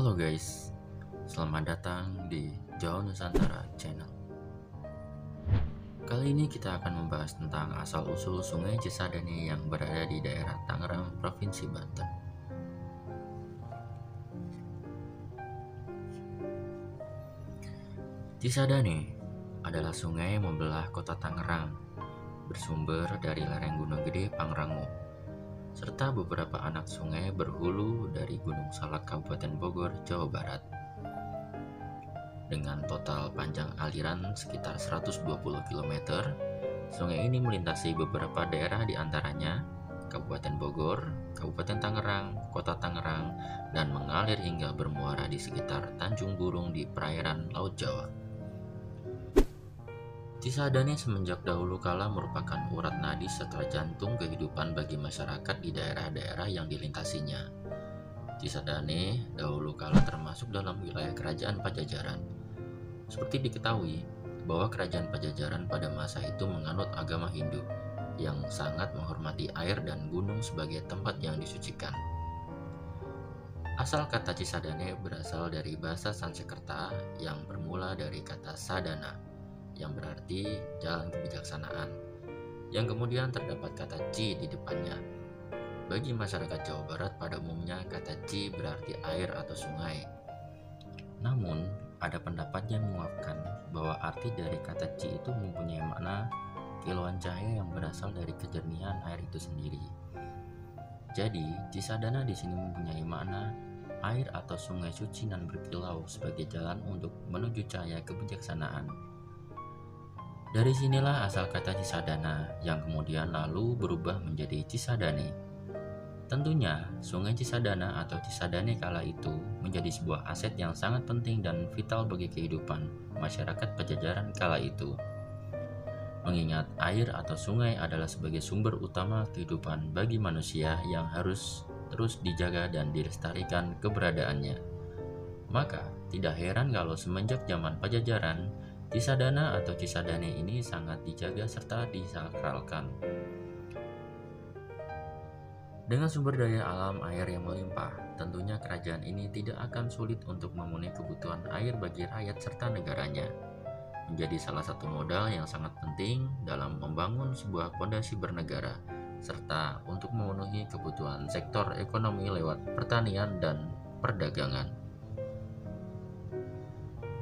Halo guys, selamat datang di Jawa Nusantara Channel. Kali ini kita akan membahas tentang asal-usul Sungai Cisadane yang berada di daerah Tangerang, Provinsi Banten. Cisadane adalah sungai yang membelah kota Tangerang, bersumber dari lereng Gunung Gede Pangrango serta beberapa anak sungai berhulu dari Gunung Salak Kabupaten Bogor, Jawa Barat. Dengan total panjang aliran sekitar 120 km, sungai ini melintasi beberapa daerah di antaranya Kabupaten Bogor, Kabupaten Tangerang, Kota Tangerang, dan mengalir hingga bermuara di sekitar Tanjung Burung di perairan Laut Jawa. Cisadane semenjak dahulu kala merupakan urat nadi serta jantung kehidupan bagi masyarakat di daerah-daerah yang dilintasinya. Cisadane dahulu kala termasuk dalam wilayah kerajaan Pajajaran. Seperti diketahui bahwa kerajaan Pajajaran pada masa itu menganut agama Hindu yang sangat menghormati air dan gunung sebagai tempat yang disucikan. Asal kata Cisadane berasal dari bahasa Sanskerta yang bermula dari kata sadana yang berarti jalan kebijaksanaan, yang kemudian terdapat kata ci di depannya. Bagi masyarakat Jawa Barat pada umumnya kata ci berarti air atau sungai. Namun, ada pendapat yang menguapkan bahwa arti dari kata ci itu mempunyai makna kiloan cahaya yang berasal dari kejernihan air itu sendiri. Jadi, Cisadana di sini mempunyai makna air atau sungai suci dan berkilau sebagai jalan untuk menuju cahaya kebijaksanaan. Dari sinilah asal kata Cisadana yang kemudian lalu berubah menjadi Cisadane. Tentunya, Sungai Cisadana atau Cisadane kala itu menjadi sebuah aset yang sangat penting dan vital bagi kehidupan masyarakat Pajajaran kala itu. Mengingat air atau sungai adalah sebagai sumber utama kehidupan bagi manusia yang harus terus dijaga dan dilestarikan keberadaannya. Maka, tidak heran kalau semenjak zaman Pajajaran, Cisadana atau Cisadane ini sangat dijaga serta disakralkan. Dengan sumber daya alam air yang melimpah, tentunya kerajaan ini tidak akan sulit untuk memenuhi kebutuhan air bagi rakyat serta negaranya. Menjadi salah satu modal yang sangat penting dalam membangun sebuah fondasi bernegara, serta untuk memenuhi kebutuhan sektor ekonomi lewat pertanian dan perdagangan.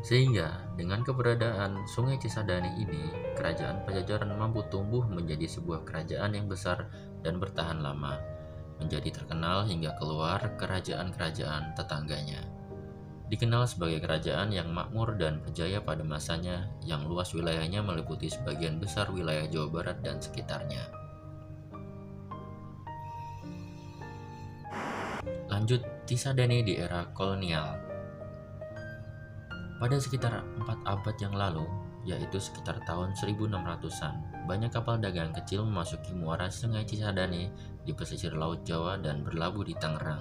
Sehingga dengan keberadaan Sungai Cisadane ini, kerajaan Pajajaran mampu tumbuh menjadi sebuah kerajaan yang besar dan bertahan lama, menjadi terkenal hingga keluar kerajaan-kerajaan tetangganya. Dikenal sebagai kerajaan yang makmur dan kejaya pada masanya, yang luas wilayahnya meliputi sebagian besar wilayah Jawa Barat dan sekitarnya. Lanjut, Cisadane di era kolonial pada sekitar 4 abad yang lalu, yaitu sekitar tahun 1600-an, banyak kapal dagang kecil memasuki muara Sungai Cisadane di pesisir Laut Jawa dan berlabuh di Tangerang.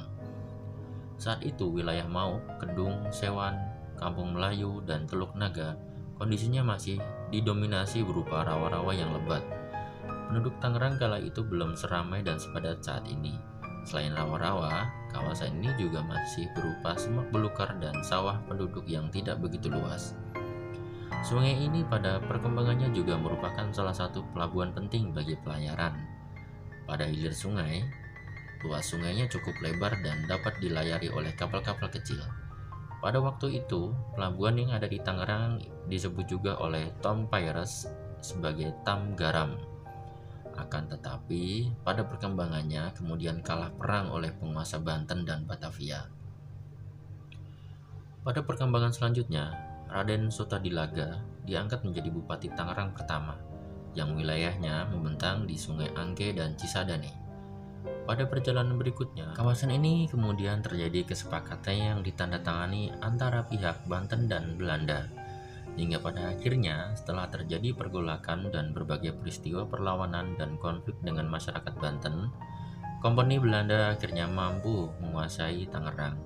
Saat itu wilayah Mau, Kedung, Sewan, Kampung Melayu, dan Teluk Naga kondisinya masih didominasi berupa rawa-rawa yang lebat. Penduduk Tangerang kala itu belum seramai dan sepadat saat ini. Selain rawa-rawa, kawasan ini juga masih berupa semak belukar dan sawah penduduk yang tidak begitu luas. Sungai ini pada perkembangannya juga merupakan salah satu pelabuhan penting bagi pelayaran. Pada hilir sungai, luas sungainya cukup lebar dan dapat dilayari oleh kapal-kapal kecil. Pada waktu itu, pelabuhan yang ada di Tangerang disebut juga oleh Tom Pires sebagai Tam Garam akan tetapi, pada perkembangannya kemudian kalah perang oleh penguasa Banten dan Batavia. Pada perkembangan selanjutnya, Raden Sotadilaga diangkat menjadi Bupati Tangerang pertama, yang wilayahnya membentang di Sungai Angke dan Cisadane. Pada perjalanan berikutnya, kawasan ini kemudian terjadi kesepakatan yang ditandatangani antara pihak Banten dan Belanda Hingga pada akhirnya, setelah terjadi pergolakan dan berbagai peristiwa perlawanan dan konflik dengan masyarakat Banten, kompeni Belanda akhirnya mampu menguasai Tangerang.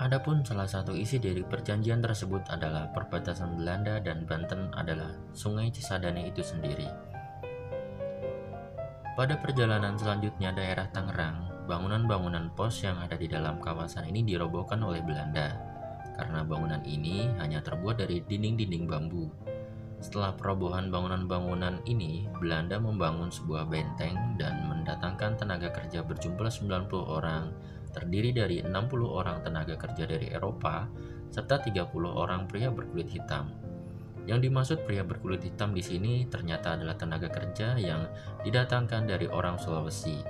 Adapun salah satu isi dari perjanjian tersebut adalah perbatasan Belanda dan Banten adalah Sungai Cisadane itu sendiri. Pada perjalanan selanjutnya daerah Tangerang bangunan-bangunan pos yang ada di dalam kawasan ini dirobohkan oleh Belanda karena bangunan ini hanya terbuat dari dinding-dinding bambu. Setelah perobohan bangunan-bangunan ini, Belanda membangun sebuah benteng dan mendatangkan tenaga kerja berjumlah 90 orang, terdiri dari 60 orang tenaga kerja dari Eropa serta 30 orang pria berkulit hitam. Yang dimaksud pria berkulit hitam di sini ternyata adalah tenaga kerja yang didatangkan dari orang Sulawesi,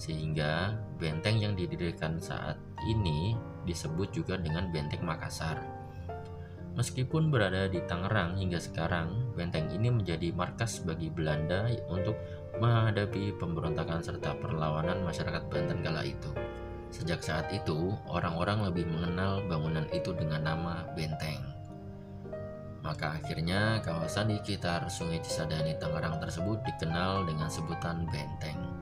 sehingga benteng yang didirikan saat ini disebut juga dengan Benteng Makassar. Meskipun berada di Tangerang hingga sekarang, benteng ini menjadi markas bagi Belanda untuk menghadapi pemberontakan serta perlawanan masyarakat Banten kala itu. Sejak saat itu, orang-orang lebih mengenal bangunan itu dengan nama benteng. Maka akhirnya kawasan di sekitar Sungai Cisadane Tangerang tersebut dikenal dengan sebutan benteng.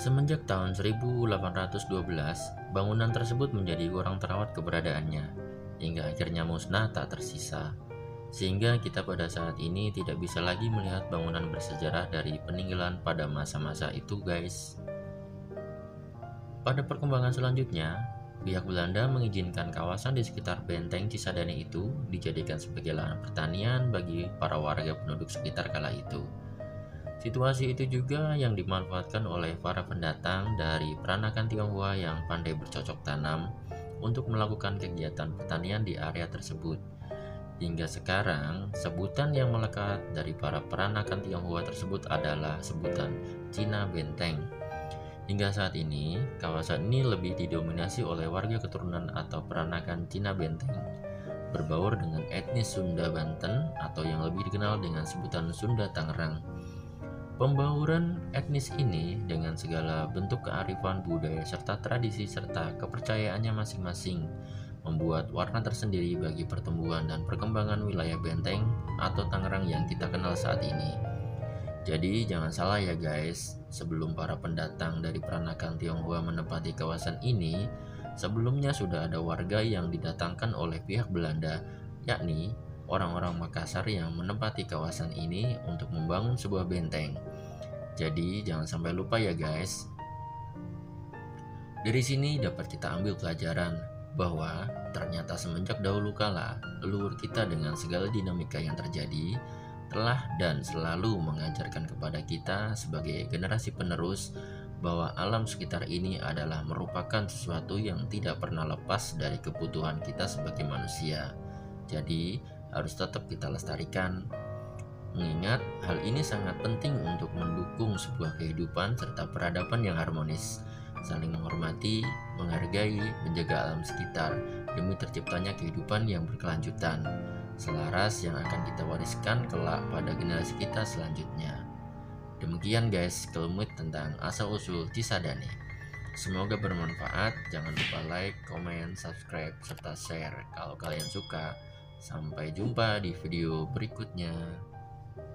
Semenjak tahun 1812, bangunan tersebut menjadi kurang terawat keberadaannya hingga akhirnya musnah tak tersisa. Sehingga kita pada saat ini tidak bisa lagi melihat bangunan bersejarah dari peninggalan pada masa-masa itu guys. Pada perkembangan selanjutnya, pihak Belanda mengizinkan kawasan di sekitar benteng Cisadane itu dijadikan sebagai lahan pertanian bagi para warga penduduk sekitar kala itu. Situasi itu juga yang dimanfaatkan oleh para pendatang dari peranakan Tionghoa yang pandai bercocok tanam untuk melakukan kegiatan pertanian di area tersebut. Hingga sekarang, sebutan yang melekat dari para peranakan Tionghoa tersebut adalah sebutan Cina Benteng. Hingga saat ini, kawasan ini lebih didominasi oleh warga keturunan atau peranakan Cina Benteng, berbaur dengan etnis Sunda Banten atau yang lebih dikenal dengan sebutan Sunda Tangerang. Pembauran etnis ini dengan segala bentuk kearifan budaya serta tradisi serta kepercayaannya masing-masing membuat warna tersendiri bagi pertumbuhan dan perkembangan wilayah Benteng atau Tangerang yang kita kenal saat ini. Jadi jangan salah ya guys, sebelum para pendatang dari peranakan Tionghoa menempati kawasan ini, sebelumnya sudah ada warga yang didatangkan oleh pihak Belanda, yakni orang-orang Makassar yang menempati kawasan ini untuk membangun sebuah benteng. Jadi jangan sampai lupa ya guys. Dari sini dapat kita ambil pelajaran bahwa ternyata semenjak dahulu kala leluhur kita dengan segala dinamika yang terjadi telah dan selalu mengajarkan kepada kita sebagai generasi penerus bahwa alam sekitar ini adalah merupakan sesuatu yang tidak pernah lepas dari kebutuhan kita sebagai manusia. Jadi, harus tetap kita lestarikan Mengingat hal ini sangat penting untuk mendukung sebuah kehidupan serta peradaban yang harmonis, saling menghormati, menghargai, menjaga alam sekitar demi terciptanya kehidupan yang berkelanjutan, selaras yang akan kita wariskan kelak pada generasi kita selanjutnya. Demikian guys, kelumit tentang asal-usul Cisadane. Semoga bermanfaat. Jangan lupa like, komen, subscribe, serta share kalau kalian suka. Sampai jumpa di video berikutnya.